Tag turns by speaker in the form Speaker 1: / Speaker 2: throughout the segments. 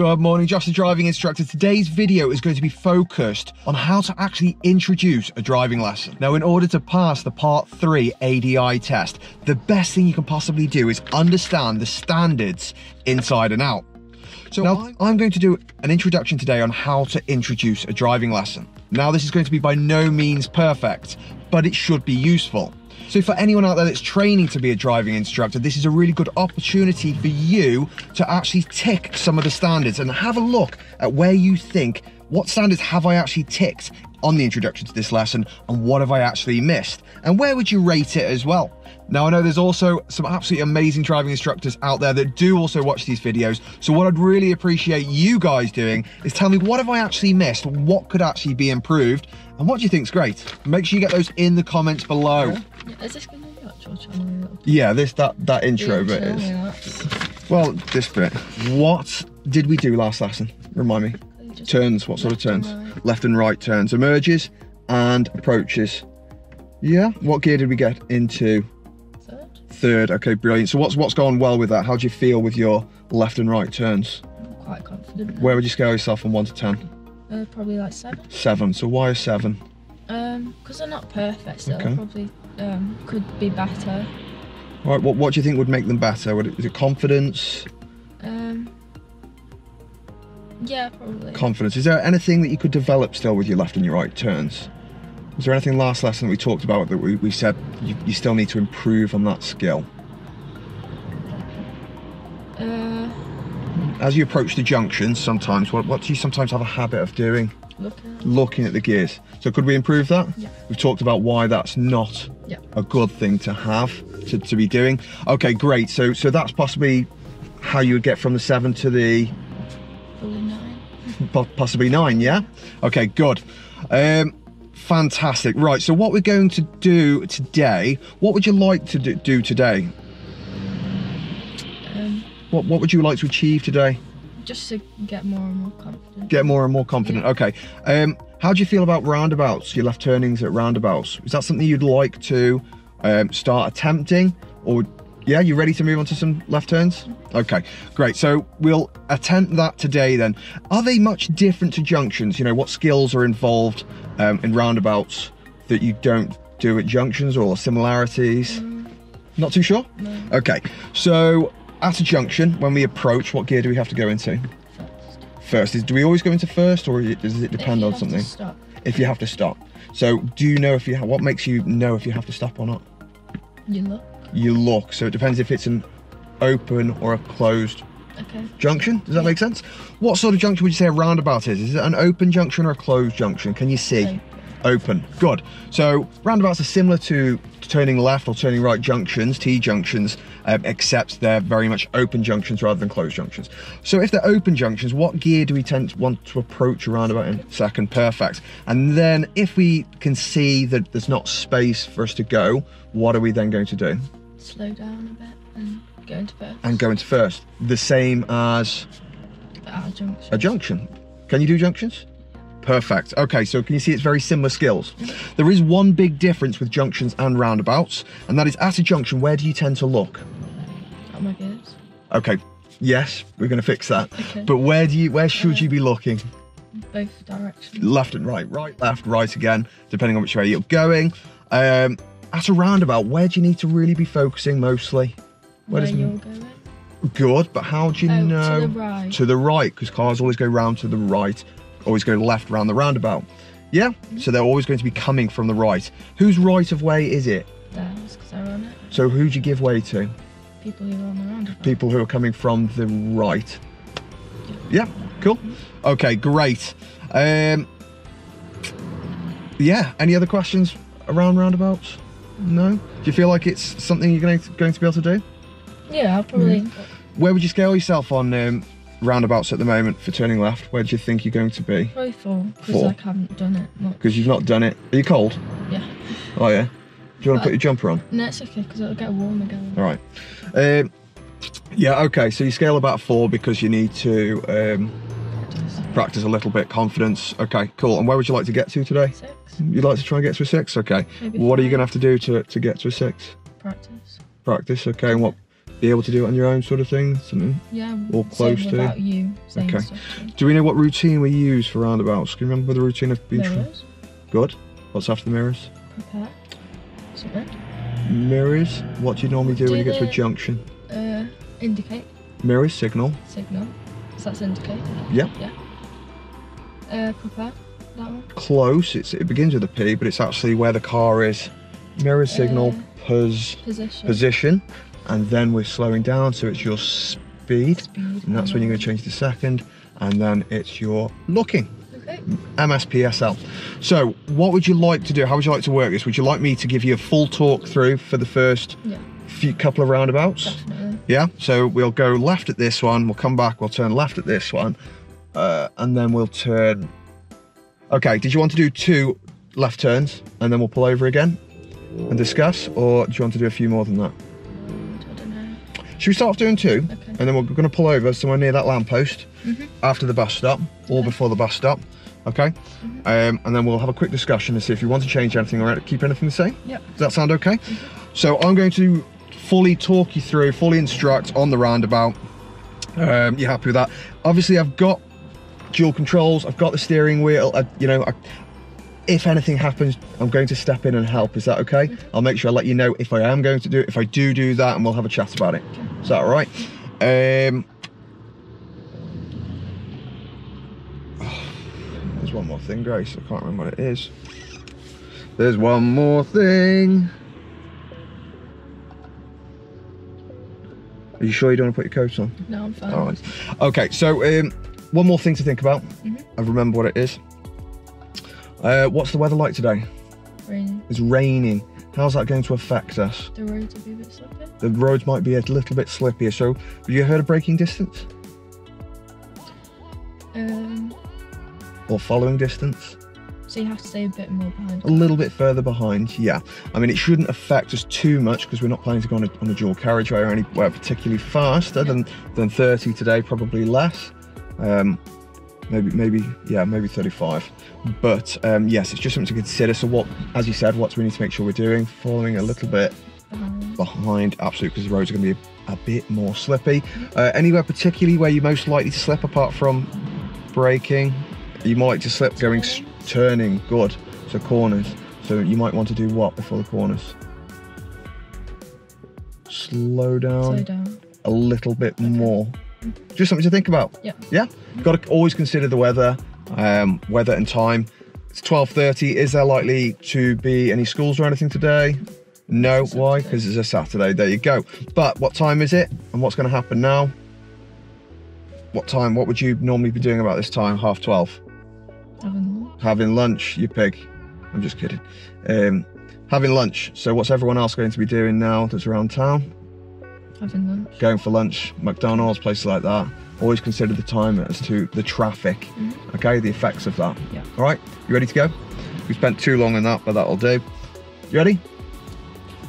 Speaker 1: Good morning, Josh the driving instructor. Today's video is going to be focused on how to actually introduce a driving lesson. Now, in order to pass the part three ADI test, the best thing you can possibly do is understand the standards inside and out. So now I'm going to do an introduction today on how to introduce a driving lesson. Now, this is going to be by no means perfect, but it should be useful. So for anyone out there that's training to be a driving instructor, this is a really good opportunity for you to actually tick some of the standards and have a look at where you think, what standards have I actually ticked on the introduction to this lesson and what have I actually missed? And where would you rate it as well? Now, I know there's also some absolutely amazing driving instructors out there that do also watch these videos. So what I'd really appreciate you guys doing is tell me what have I actually missed? What could actually be improved? And what do you think's great? Make sure you get those in the comments below.
Speaker 2: Yeah, is this going to be actual channel?
Speaker 1: Yeah, this, that, that intro bit is. Well, this bit. What did we do last lesson? Remind me. Turns, what sort of turns?
Speaker 2: right.
Speaker 1: Left and right turns. Emerges and approaches. Yeah, what gear did we get into?
Speaker 2: Third?
Speaker 1: Third, okay, brilliant. So what's what's gone well with that? How do you feel with your left and right turns?
Speaker 2: I'm quite confident. now.
Speaker 1: Where would you scale yourself from one to ten?
Speaker 2: Uh, probably like seven.
Speaker 1: Seven. So why a seven?
Speaker 2: Um, because they're not perfect still.
Speaker 1: Okay.
Speaker 2: Probably um could be better.
Speaker 1: All right, what what do you think would make them better? Would it, is it confidence?
Speaker 2: Um. Yeah, probably.
Speaker 1: Confidence. Is there anything that you could develop still with your left and your right turns? Was there anything last lesson that we talked about that we, we said you, you still need to improve on that skill? As you approach the junctions, sometimes what, what do you sometimes have a habit of doing?
Speaker 2: looking.
Speaker 1: Looking at the gears. So could we improve that?
Speaker 2: Yeah.
Speaker 1: We've talked about why that's not
Speaker 2: Yeah.
Speaker 1: a good thing to have to, to be doing. Okay, great. So so that's possibly how you would get from the seven to the
Speaker 2: nine.
Speaker 1: possibly nine. Yeah. Okay, good. Um, fantastic. Right. So what we're going to do today? What would you like to do today? What what would you like to achieve today?
Speaker 2: just to get more and more confident.
Speaker 1: Get more and more confident. Okay. Um, how do you feel about roundabouts? Your left turnings at roundabouts. Is that something you'd like to um, start attempting, or yeah, you ready to move on to some left turns? Okay, great. So we'll attempt that today. Then, are they much different to junctions? You know, what skills are involved um, in roundabouts that you don't do at junctions, or similarities? Not too sure.
Speaker 2: No,
Speaker 1: Okay, so at a junction, when we approach, what gear do we have to go into?
Speaker 2: first.
Speaker 1: First, is do we always go into first, or does it depend on something? If you have to stop. So, do you know if you ha- what makes you know if you have to stop or not?
Speaker 2: You look.
Speaker 1: You look. So it depends if it's an open or a closed
Speaker 2: Okay.
Speaker 1: junction. Does that make sense? What sort of junction would you say a roundabout is? Is it an open junction or a closed junction? Can you see?
Speaker 2: Open.
Speaker 1: Open. Good. So roundabouts are similar to turning left or turning right junctions, T junctions, um, except they're very much open junctions rather than closed junctions. So if they're open junctions, what gear do we tend to want to approach a roundabout in? Second. Perfect. And then if we can see that there's not space for us to go, what are we then going to do?
Speaker 2: Slow down a bit and go into first.
Speaker 1: And go into first. The same as
Speaker 2: a junction.
Speaker 1: a junction. Can you do junctions? Perfect. Okay, so can you see it's very similar skills? There is one big difference with junctions and roundabouts, and that is at a junction, where do you tend to look?
Speaker 2: At my gears.
Speaker 1: Okay, yes, we're going to fix that.
Speaker 2: Okay.
Speaker 1: But where do you, where should you be looking?
Speaker 2: Both directions.
Speaker 1: Left and right, right, left, right again, depending on which way you're going. Um, at a roundabout, where do you need to really be focusing mostly?
Speaker 2: Where
Speaker 1: does-
Speaker 2: you're going.
Speaker 1: Good, but how do you
Speaker 2: Oh, to
Speaker 1: know?
Speaker 2: the right.
Speaker 1: To the right, because cars always go round to the right, always go left round the roundabout. Yeah, so they're always going to be coming from the right. Whose right of way is it?
Speaker 2: Theirs, because it.
Speaker 1: So who do you give way to?
Speaker 2: People who are on the roundabout.
Speaker 1: People who are coming from the right. Yeah, cool. Okay, great. Um, yeah, any other questions around roundabouts? No? Do you feel like it's something you're going to, going to be able to do?
Speaker 2: Yeah, I'll probably.
Speaker 1: Mm-hmm. Where would you scale yourself on um, roundabouts at the moment for turning left? Where do you think you're going to be?
Speaker 2: Probably four, because
Speaker 1: Four.
Speaker 2: I haven't done it much.
Speaker 1: Because you've not done it. Are you cold?
Speaker 2: Yeah.
Speaker 1: Oh yeah. Do you want to put your jumper on?
Speaker 2: No, it's okay, because it'll get warm again.
Speaker 1: All right. Um, yeah. Okay. So you scale about four because you need to um, practice a little bit. Confidence. Okay. Cool. And where would you like to get to today?
Speaker 2: Six.
Speaker 1: You'd like to try and get to a six. Okay.
Speaker 2: Maybe
Speaker 1: What are you
Speaker 2: five.
Speaker 1: going to have to do to to get to a six?
Speaker 2: Practice.
Speaker 1: Practice. Okay. And what be able to do it on your own, sort of thing? Something.
Speaker 2: Yeah.
Speaker 1: Or close to.
Speaker 2: You saying
Speaker 1: Okay.
Speaker 2: stuff.
Speaker 1: Do we know what routine we use for roundabouts? Can you remember the routine of being?
Speaker 2: Mirrors.
Speaker 1: Good. What's after the mirrors?
Speaker 2: Prepare. Submit.
Speaker 1: Mirrors. What do you normally do, when you get to a junction?
Speaker 2: Uh, indicate.
Speaker 1: Mirrors, signal.
Speaker 2: Signal. So that's indicate.
Speaker 1: Yeah.
Speaker 2: Yeah. Uh, prepare. That one.
Speaker 1: Close. It's it begins with a P, but it's actually where the car is. Mirror signal. Pos
Speaker 2: Position.
Speaker 1: position, and then we're slowing down, so it's your speed,
Speaker 2: Speed.
Speaker 1: and that's when you're going to change the second, and then it's your looking.
Speaker 2: Okay.
Speaker 1: MSPSL. So, what would you like to do? How would you like to work this? Would you like me to give you a full talk through for the first
Speaker 2: Yeah.
Speaker 1: few couple of roundabouts?
Speaker 2: Definitely.
Speaker 1: Yeah. So we'll go left at this one. We'll come back. We'll turn left at this one, uh, and then we'll turn. Okay. Did you want to do two left turns, and then we'll pull over again and discuss, or do you want to do a few more than that? Should we start off doing two?
Speaker 2: Okay.
Speaker 1: And then we're going to pull over somewhere near that lamppost
Speaker 2: Mhm.
Speaker 1: after the bus stop or
Speaker 2: Okay.
Speaker 1: before the bus stop. Okay? Um, and then we'll have a quick discussion and see if you want to change anything or keep anything the same.
Speaker 2: Yep.
Speaker 1: Does that sound okay? So I'm going to fully talk you through, fully instruct on the roundabout. Um, you happy with that? Obviously, I've got dual controls. I've got the steering wheel. I, you know, I, if anything happens, I'm going to step in and help. Is that okay? I'll make sure I let you know if I am going to do it. If I do do that, and we'll have a chat about it. Is that all right? Um, there's one more thing, Grace. I can't remember what it is. There's one more thing. Are you sure you don't want to put your coat on?
Speaker 2: No, I'm fine.
Speaker 1: All right. Okay, so um, one more thing to think about.
Speaker 2: Mhm.
Speaker 1: I remember what it is. Uh, what's the weather like today?
Speaker 2: Raining.
Speaker 1: It's raining. How's that going to affect us?
Speaker 2: The roads will be a bit slippery.
Speaker 1: The roads might be a little bit slippier. So, have you heard of braking distance
Speaker 2: Um,
Speaker 1: or following distance?
Speaker 2: so you have to stay a bit more behind.
Speaker 1: A little bit further behind, yeah. I mean, it shouldn't affect us too much because we're not planning to go on a, on a dual carriageway or anywhere particularly faster than, than 30 today, probably less. Um, maybe, maybe, yeah, maybe 35. But um, yes, it's just something to consider. So, what, as you said, what do we need to make sure we're doing? Following a little bit
Speaker 2: Behind.
Speaker 1: behind, absolutely, because the roads are going to be a, a bit more slippy. Uh, anywhere particularly where you're most likely to slip apart from braking? You might like to slip going turning, good. So corners. So you might want to do what before the corners? Slow down
Speaker 2: Slow down.
Speaker 1: a little bit more. Just something to think about.
Speaker 2: Yeah.
Speaker 1: Yeah. Got to always consider the weather, um, weather and time. It's 12:30. Is there likely to be any schools or anything today? No. Why? Because it's a Saturday. There you go. But what time is it? And what's going to happen now? What time? What would you normally be doing about this time? Half twelve.
Speaker 2: Having lunch.
Speaker 1: Having lunch. You pig. I'm just kidding. Um, having lunch. So what's everyone else going to be doing now that's around town?
Speaker 2: Having lunch.
Speaker 1: going for lunch, McDonald's, places like that. Always consider the time as to the traffic,
Speaker 2: Mhm.
Speaker 1: okay, the effects of that.
Speaker 2: Yeah.
Speaker 1: All right, you ready to go? We spent too long on that, but that'll do. You ready?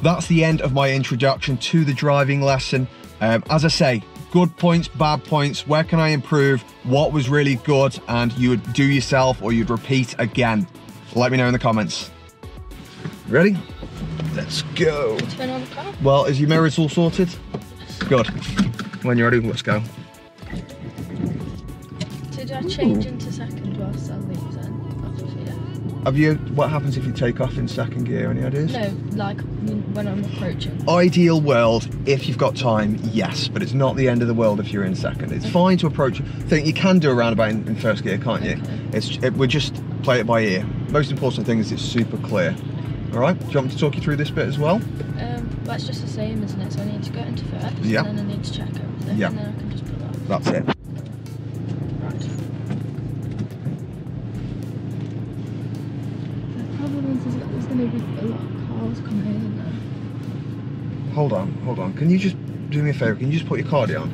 Speaker 1: That's the end of my introduction to the driving lesson. Um, as I say, good points, bad points. Where can I improve? What was really good, and you would do yourself or you'd repeat again. Let me know in the comments. Ready? Let's go.
Speaker 2: Turn on the car.
Speaker 1: Well, is your mirrors all sorted? Good. When you're ready, let's go.
Speaker 2: Did I change into second whilst I leave then? Off of here?
Speaker 1: Have you? What happens if you take off in second gear? Any ideas?
Speaker 2: No, like when I'm approaching.
Speaker 1: Ideal world, if you've got time, yes, but it's not the end of the world if you're in second. It's fine to approach. Think you can do a roundabout in, in first gear, can't you?
Speaker 2: Okay.
Speaker 1: It's it, we just play it by ear. Most important thing is it's super clear. All right. Do you want me to talk you through this bit as well?
Speaker 2: Um, that's just the same, isn't it? So I need to go into first,
Speaker 1: Yeah.
Speaker 2: and then I need to check everything,
Speaker 1: Yeah.
Speaker 2: and then I can just pull off.
Speaker 1: That's it.
Speaker 2: Right. The problem is, is that there's going to be a lot of cars coming in, there?
Speaker 1: Hold on, hold on. Can you just do me a favour? Can you just put your car down?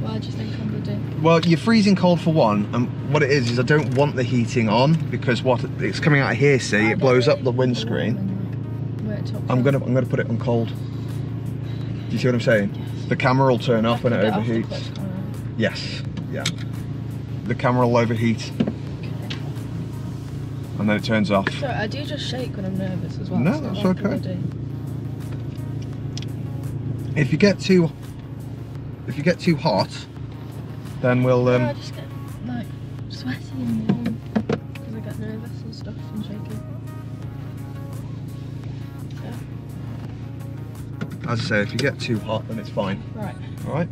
Speaker 2: Why do you think I'm going to do?
Speaker 1: Well, you're freezing cold for one, and what it is is I don't want the heating on because what it's coming out of here. See, it blows up the windscreen.
Speaker 2: Where it took
Speaker 1: I'm gonna I'm gonna put it on cold. Do you see what I'm saying? The camera will turn off when it
Speaker 2: get off the
Speaker 1: overheats.
Speaker 2: quick, can't I?
Speaker 1: Yes, yeah. The camera will overheat
Speaker 2: Okay.
Speaker 1: and then it turns off.
Speaker 2: Sorry, I do just shake when I'm nervous as well.
Speaker 1: No,
Speaker 2: so
Speaker 1: that's okay.
Speaker 2: Do?
Speaker 1: If you get too, if you get too hot, then we'll. Um,
Speaker 2: get like sweaty and warm because I get nervous and stuff and shaky. Yeah.
Speaker 1: as I say, if you get too hot, then it's fine.
Speaker 2: Right.
Speaker 1: All right.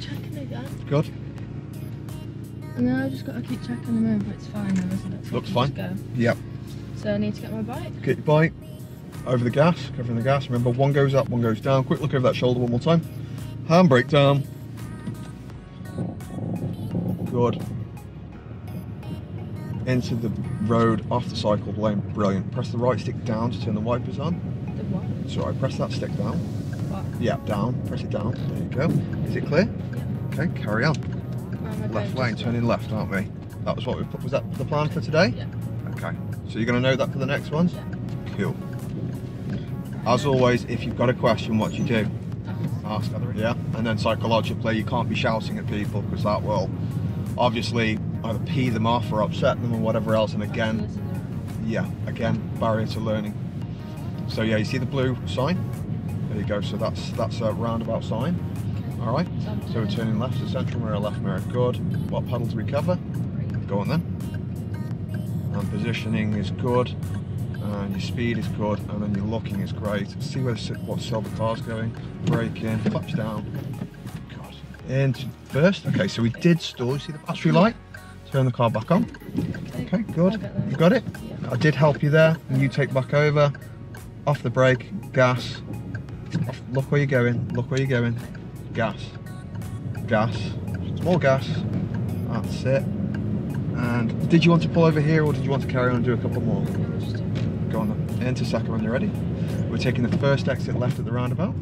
Speaker 2: Checking again.
Speaker 1: Good.
Speaker 2: And then I just got to keep checking them over. It's fine now, isn't it? So
Speaker 1: Looks fine.
Speaker 2: Go.
Speaker 1: Yep.
Speaker 2: So I need to get my bike.
Speaker 1: Get your bike over the gas, covering the gas. Remember, one goes up, one goes down. Quick look over that shoulder one more time. Handbrake down. Good. Into the road, off the cycle lane. Brilliant. Press the right stick down to turn the wipers on.
Speaker 2: The what?
Speaker 1: All right. Press that stick down.
Speaker 2: What?
Speaker 1: Yeah, down. Press it down. There you go. Is it clear? Yeah. Okay, carry on.
Speaker 2: I
Speaker 1: Left lane, turning left, aren't we? That was what we put. Was that the plan for today?
Speaker 2: Yeah.
Speaker 1: Okay. So you're going to know that for the next ones?
Speaker 2: Yeah.
Speaker 1: Cool. As always, if you've got a question, what you do? Ask other, yeah? And then psychologically, you can't be shouting at people because that will obviously either pee them off or upset them or whatever else. And again, yeah, again, barrier to learning. So yeah, you see the blue sign? There you go. So that's that's a roundabout sign. All right. So we're turning left, so central mirror, left mirror, good. What pedal do we cover? Go on then. And positioning is good. And your speed is good. And then your locking is great. See where what silver car's going. Brake in, clutch down. God. Into first. Okay, so we did store. You see the battery light? Turn the car back on. Okay, good.
Speaker 2: I'll get there.
Speaker 1: You got it? I did help you there. And you take back over. Off the brake, gas. Off, look where you're going. Look where you're going. Gas. Gas. More gas. That's it. And did you want to pull over here or did you want to carry on and do a couple more? Go on then. Into second when you're ready. We're taking the first exit left at the roundabout.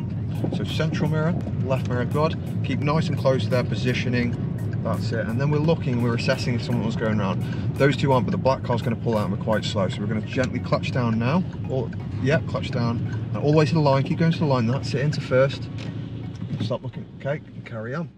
Speaker 1: So central mirror, left mirror, good. Keep nice and close there, positioning. That's it. And then we're looking, we're assessing if someone was going around. Those two aren't, but the black car's going to pull out and we're quite slow. So we're going to gently clutch down now. Or, yeah, clutch down. And all the way to the line. Keep going to the line. That's it. Into first. Stop looking. Okay, carry on.